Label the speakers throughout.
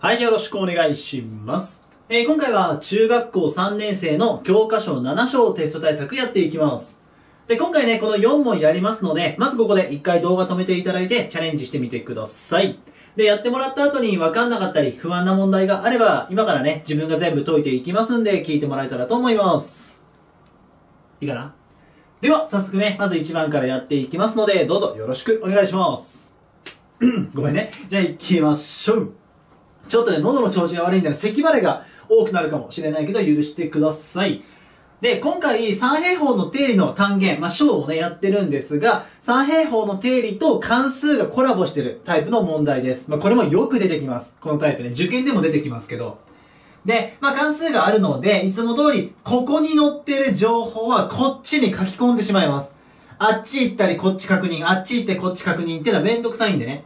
Speaker 1: はい、よろしくお願いします。えー今回は中学校3年生の教科書7章テスト対策やっていきます。で、今回ね、この4問やりますので、まずここで1回動画止めていただいてチャレンジしてみてください。で、やってもらった後に分かんなかったり不安な問題があれば、今からね、自分が全部解いていきますんで、聞いてもらえたらと思います。いいかな？では、早速ね、まず1番からやっていきますので、どうぞよろしくお願いします。ごめんね。じゃあ行きましょう。ちょっとね、喉の調子が悪いんで、咳払いが多くなるかもしれないけど、許してください。で、今回、三平方の定理の単元、まあ、小をね、やってるんですが、三平方の定理と関数がコラボしてるタイプの問題です。まあ、これもよく出てきます。このタイプね。受験でも出てきますけど。で、まあ、関数があるので、いつも通り、ここに載ってる情報はこっちに書き込んでしまいます。あっち行ったりこっち確認、あっち行ってこっち確認っていうのはめんどくさいんでね。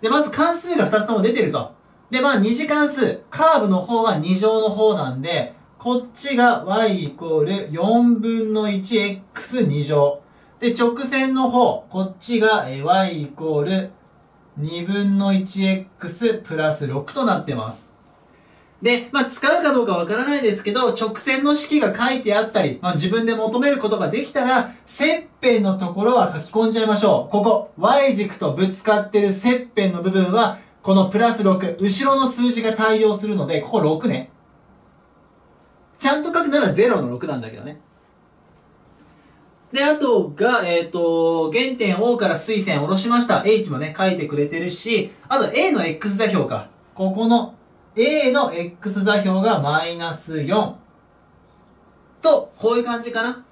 Speaker 1: で、まず関数が2つとも出てると。で、まあ、二次関数、カーブの方は2乗の方なんで、こっちが y イコール4分の 1x2 乗。で、直線の方、こっちが y イコール2分の 1x プラス6となってます。で、まあ、使うかどうかわからないですけど、直線の式が書いてあったり、まあ、自分で求めることができたら、切片のところは書き込んじゃいましょう。ここ、y 軸とぶつかってる切片の部分は、このプラス6、後ろの数字が対応するので、ここ6ね。ちゃんと書くなら0の6なんだけどね。で、あとが、えっ、と、原点 O から水線下ろしました。H もね、書いてくれてるし、あと A の X 座標か。ここの A の X 座標がマイナス4。と、こういう感じかな。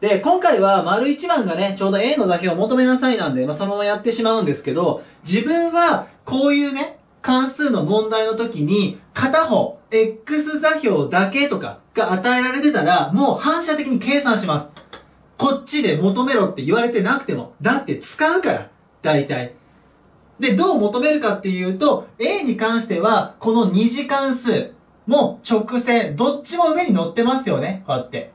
Speaker 1: で、今回は丸1番がね、ちょうど A の座標を求めなさいなんで、まあ、そのままやってしまうんですけど、自分はこういうね、関数の問題の時に、片方、X 座標だけとかが与えられてたら、もう反射的に計算します。こっちで求めろって言われてなくても、だって使うから、大体。で、どう求めるかっていうと、A に関しては、この二次関数も直線、どっちも上に乗ってますよね、こうやって。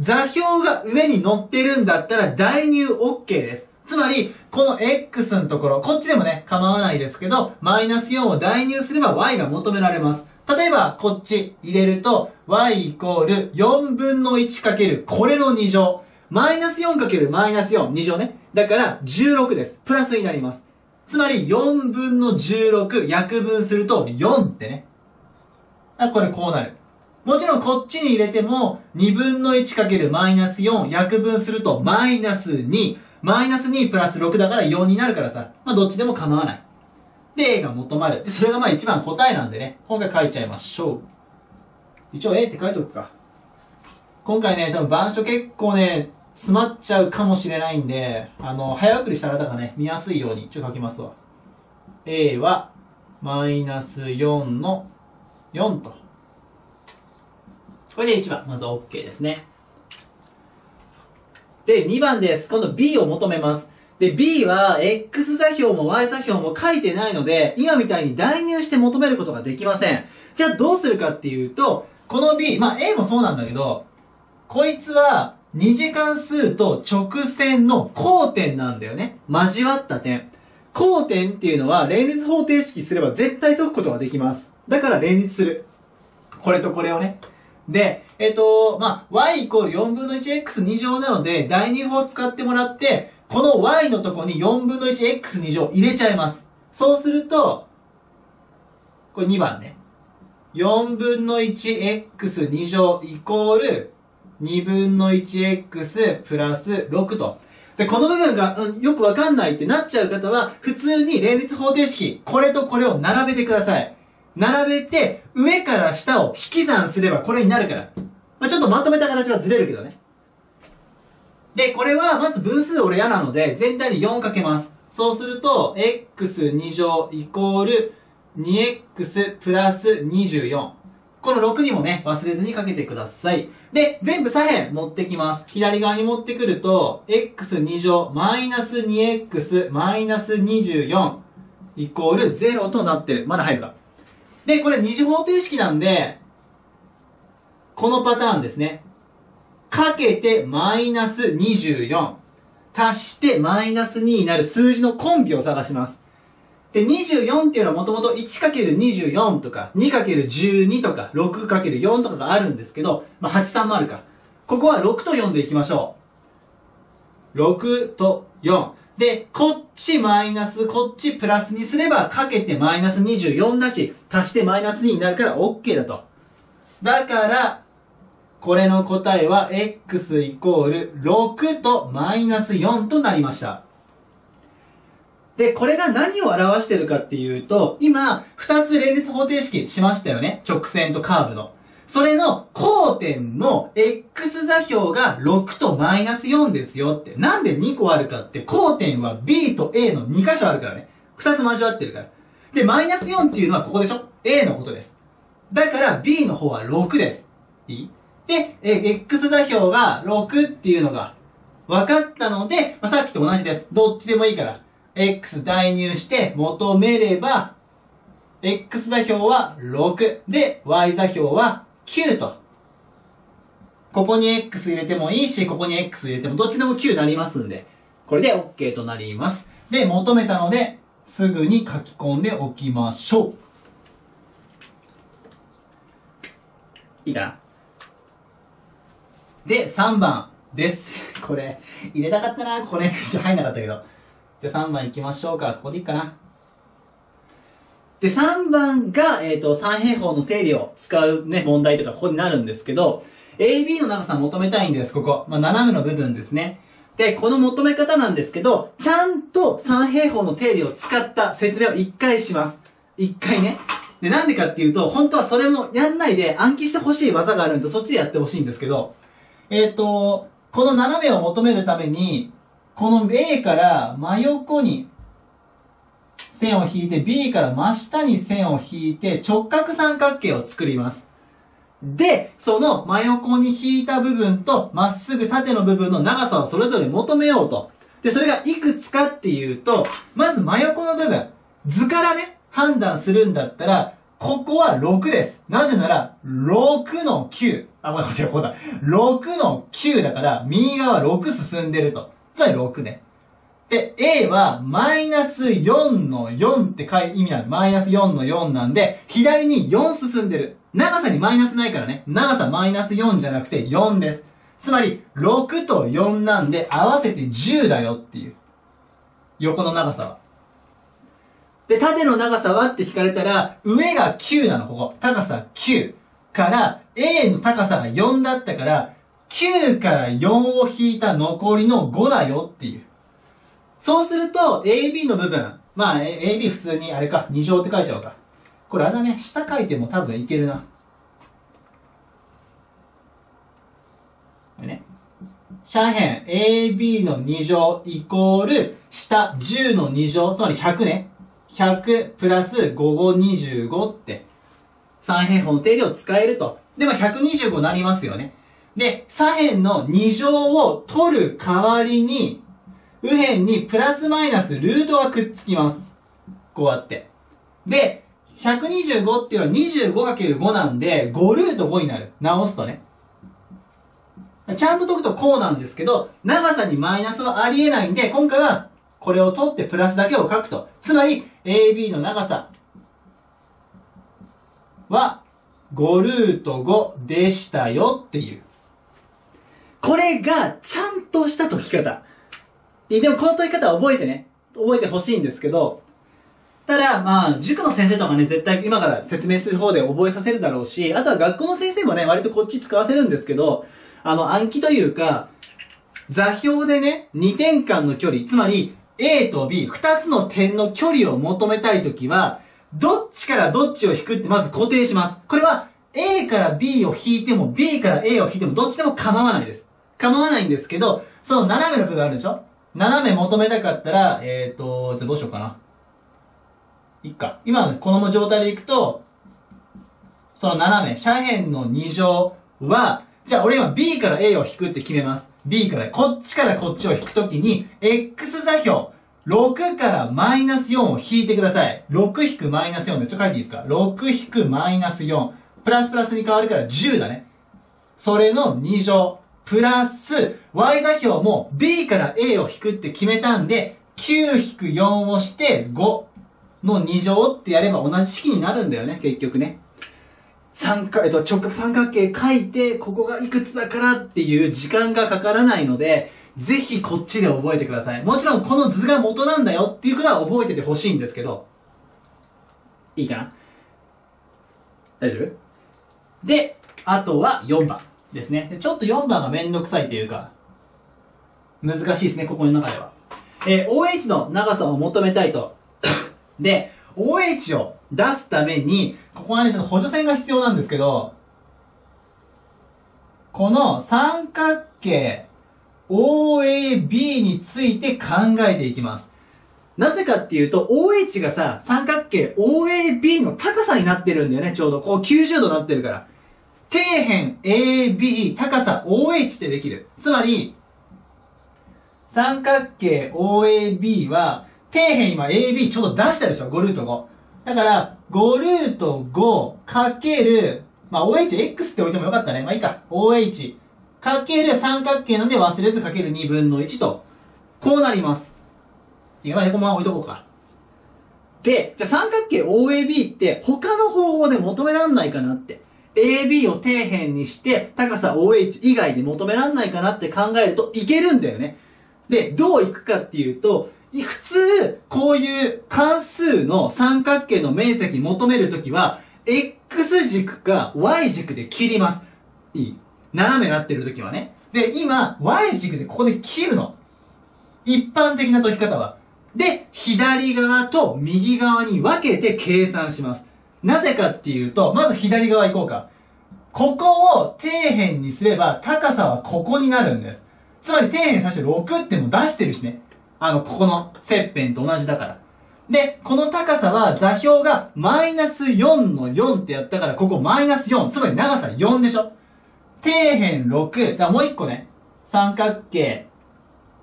Speaker 1: 座標が上に乗ってるんだったら代入 OK です。つまり、この X のところ、こっちでもね、構わないですけど、マイナス4を代入すれば Y が求められます。例えば、こっち入れると、Y イコール4分の1かけるこれの2乗。マイナス4かけるマイナス4、2乗ね。だから、16です。プラスになります。つまり、4分の16、約分すると4ってね。あ、これこうなる。もちろんこっちに入れても、2分の1かけるマイナス4、約分するとマイナス2、マイナス2プラス6だから4になるからさ、まあどっちでも構わない。で、A が求まる。で、それがまあ一番答えなんでね、今回書いちゃいましょう。一応 A って書いとくか。今回ね、多分板書結構ね、詰まっちゃうかもしれないんで、あの、早送りした方がね、見やすいように、ちょっと書きますわ。A は、マイナス4の4と。これで1番、まず OK ですね。で、2番です。今度 B を求めます。で、B は X 座標も Y 座標も書いてないので、今みたいに代入して求めることができません。じゃあどうするかっていうと、この B、まあ A もそうなんだけど、こいつは二次関数と直線の交点なんだよね。交わった点。交点っていうのは連立方程式すれば絶対解くことができます。だから連立する。これとこれをね。で、えっ、と、まあ、y イコール4分の 1x2 乗なので、代入法を使ってもらって、この y のとこに4分の 1x2 乗入れちゃいます。そうすると、これ2番ね。4分の 1x2 乗イコール2分の 1x プラス6と。で、この部分が、うん、よくわかんないってなっちゃう方は、普通に連立方程式、これとこれを並べてください。並べて、上から下を引き算すればこれになるから。まあ、ちょっとまとめた形はずれるけどね。で、これはまず分数俺嫌なので、全体に4かけます。そうすると、x2 乗イコール 2x プラス24。この6にもね、忘れずにかけてください。で、全部左辺持ってきます。左側に持ってくると、x2 乗マイナス 2x マイナス24イコール0となってる。まだ入るか。で、これ二次方程式なんで、このパターンですね。かけてマイナス24。足してマイナス2になる数字のコンビを探します。で、24っていうのはもともと 1×24 とか 2×12 とか 6×4 とかがあるんですけど、まあ、83もあるか。ここは6と4でいきましょう。6と4。で、こっちマイナス、こっちプラスにすれば、かけてマイナス24だし、足してマイナス2になるから OK だと。だから、これの答えは x イコール6とマイナス4となりました。で、これが何を表してるかっていうと、今、二つ連立方程式しましたよね。直線とカーブの。それの交点の x 座標が6とマイナス4ですよって。なんで2個あるかって、交点は b と a の2箇所あるからね。二つ交わってるから。で、マイナス4っていうのはここでしょ ?a のことです。だから b の方は6です。いい？で、え、x 座標が6っていうのが分かったので、まあ、さっきと同じです。どっちでもいいから。x 代入して求めれば、x 座標は6で、y 座標は9と。ここに x 入れてもいいし、ここに x 入れてもどっちでも9になりますんで、これで OK となります。で、求めたので、すぐに書き込んでおきましょう。いいかな？で、3番です。これ、入れたかったな、ここね。ちょ、入んなかったけど。じゃあ3番いきましょうか。ここでいいかな？で、3番が、えっ、ー、と、三平方の定理を使うね、問題とかここになるんですけど、AB の長さ求めたいんです、ここ。まあ、斜めの部分ですね。で、この求め方なんですけど、ちゃんと三平方の定理を使った説明を一回します。一回ね。で、なんでかっていうと、本当はそれもやんないで暗記してほしい技があるんで、そっちでやってほしいんですけど、えっ、ー、と、この斜めを求めるために、この A から真横に線を引いて B から真下に線を引いて直角三角形を作ります。で、その真横に引いた部分とまっすぐ縦の部分の長さをそれぞれ求めようと。で、それがいくつかっていうと、まず真横の部分、図からね、判断するんだったら、ここは6です。なぜなら、6の9。あ、ごめん、こっちはこうだ。6の9だから、右側6進んでると。つまり6ね。で、A はマイナス4の4って書い意味なる。マイナス4の4なんで、左に4進んでる。長さにマイナスないからね。長さマイナス4じゃなくて4です。つまり、6と4なんで合わせて10だよっていう。横の長さは。で、縦の長さはって聞かれたら、上が9なの、ここ。高さ9。から、A の高さが4だったから、9から4を引いた残りの5だよっていう。そうすると、AB の部分、まあ、AB 普通にあれか、2乗って書いちゃおうか。これあれだね、下書いても多分いけるな。これね。斜辺 AB の2乗イコール下10の2乗、つまり100ね。100プラス5 5 25って、三平方の定理を使えると。でも125になりますよね。で、左辺の2乗を取る代わりに、右辺にプラスマイナスルートがくっつきます。こうやって。で、125っていうのは 25×5 なんで、5ルート5になる。直すとね。ちゃんと解くとこうなんですけど、長さにマイナスはありえないんで、今回はこれを取ってプラスだけを書くと。つまり、AB の長さは5ルート5でしたよっていう。これが、ちゃんとした解き方。でもこの解き方は覚えてね、覚えてほしいんですけど、ただ、まあ、塾の先生とかね、絶対今から説明する方で覚えさせるだろうし、あとは学校の先生もね、割とこっち使わせるんですけど、あの、暗記というか、座標でね、2点間の距離、つまり、A と B、2つの点の距離を求めたいときは、どっちからどっちを引くってまず固定します。これは、A から B を引いても、B から A を引いても、どっちでも構わないです。構わないんですけど、その斜めの部分あるでしょ？斜め求めたかったら、えっ、ー、と、じゃどうしようかな。いっか。今この状態でいくと、その斜め、斜辺の2乗は、じゃあ俺今 B から A を引くって決めます。B から、こっちからこっちを引くときに、X 座標、6からマイナス4を引いてください。6引くマイナス4です。ちょっと書いていいですか ?6 引くマイナス4。プラスプラスに変わるから10だね。それの2乗。プラス、y 座標も b から a を引くって決めたんで、9-4をして5。の2乗ってやれば同じ式になるんだよね、結局ね。三角、えっと、直角三角形書いて、ここがいくつだからっていう時間がかからないので、ぜひこっちで覚えてください。もちろんこの図が元なんだよっていうことは覚えててほしいんですけど、いいかな？大丈夫？で、あとは4番ですね。ちょっと4番がめんどくさいというか、難しいですね、ここの中では。えー、OH の長さを求めたいと。で、OH を出すために、ここはね、ちょっと補助線が必要なんですけど、この三角形 OAB について考えていきます。なぜかっていうと、OH がさ、三角形 OAB の高さになってるんだよね、ちょうど。こう90度になってるから。底辺 AB、高さ OH ってできる。つまり、三角形 OAB は、底辺今 AB ちょうど出したでしょ ?5 ルート5。だから、5ルート5かける、まあ OHX って置いてもよかったね。まあいいか。OH かける三角形なんで忘れずかける2分の1と、こうなります。いや、まあ、このまま置いとこうか。で、じゃあ三角形 OAB って他の方法で求めらんないかなって。AB を底辺にして高さ OH 以外で求めらんないかなって考えるといけるんだよね。で、どういくかっていうと、普通、こういう関数の三角形の面積求めるときは、X 軸か Y 軸で切ります。いい斜めなってるときはね。で、今、Y 軸でここで切るの。一般的な解き方は。で、左側と右側に分けて計算します。なぜかっていうと、まず左側行こうか。ここを底辺にすれば高さはここになるんです。つまり底辺最初6っても出してるしね。あの、ここの切片と同じだから。で、この高さは座標がマイナス4の4ってやったから、ここマイナス4。つまり長さ4でしょ底辺6。だからもう一個ね。三角形。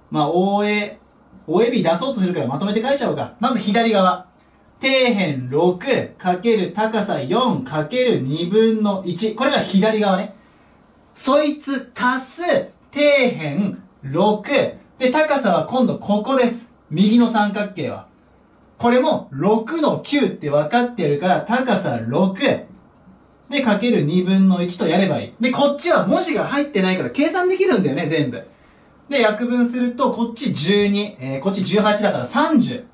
Speaker 1: まあ、OA、OAB 出そうとするからまとめて書いちゃおうか。まず左側。底辺6かける高さ4かける2分の1。これが左側ね。そいつ足す底辺6。で、高さは今度ここです。右の三角形は。これも6の9って分かってるから高さ6。で、かける2分の1とやればいい。で、こっちは文字が入ってないから計算できるんだよね、全部。で、約分すると、こっち12、えー、こっち18だから30。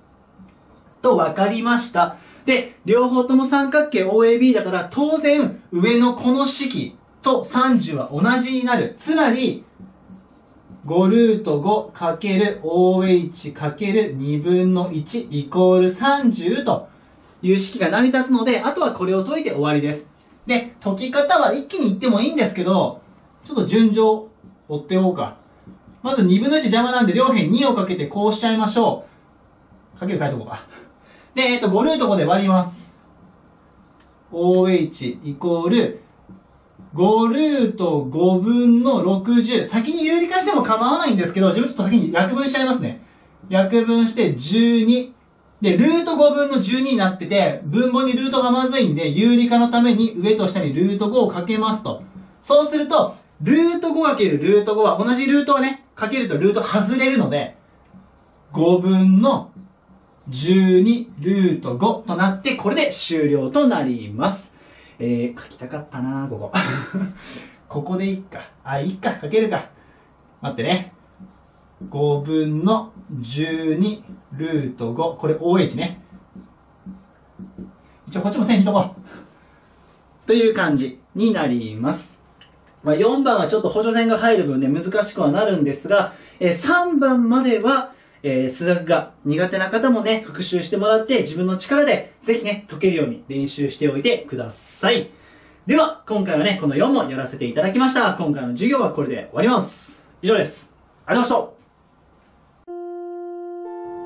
Speaker 1: と分かりました。で、両方とも三角形 OAB だから、当然、上のこの式と30は同じになる。つまり、5ルート5かける OH かける2分の1イコール30という式が成り立つので、あとはこれを解いて終わりです。で、解き方は一気に言ってもいいんですけど、ちょっと順序を追っておこうか。まず2分の1邪魔なんで両辺2をかけてこうしちゃいましょう。かける書いとこうか。で、えっと、5ルート5で割ります。OH イコール5ルート5分の60。先に有理化しても構わないんですけど、自分ちょっと先に約分しちゃいますね。約分して12。で、ルート5分の12になってて、分母にルートがまずいんで、有理化のために上と下にルート5をかけますと。そうすると、ルート5かけるルート5は、同じルートをね、かけるとルート外れるので、5分の12ルート5となって、これで終了となります。えー、書きたかったなここ。ここでいいか。あ、いいか、かけるか。待ってね。5分の12ルート5。これ OH ね。一応こっちも線引とこう。という感じになります。まあ、4番はちょっと補助線が入る分ね、難しくはなるんですが、えー、3番までは、えー、数学が苦手な方もね、復習してもらって自分の力でぜひね、解けるように練習しておいてください。では、今回はね、この4問やらせていただきました。今回の授業はこれで終わります。以上です。ありがとうございました。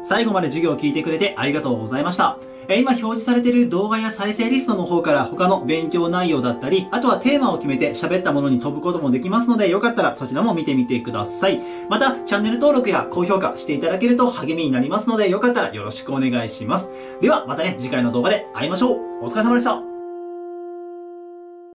Speaker 1: 最後まで授業を聞いてくれてありがとうございました。え今表示されている動画や再生リストの方から他の勉強内容だったり、あとはテーマを決めて喋ったものに飛ぶこともできますので、よかったらそちらも見てみてください。また、チャンネル登録や高評価していただけると励みになりますので、よかったらよろしくお願いします。では、またね、次回の動画で会いましょう。お疲れ様でした。